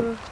you.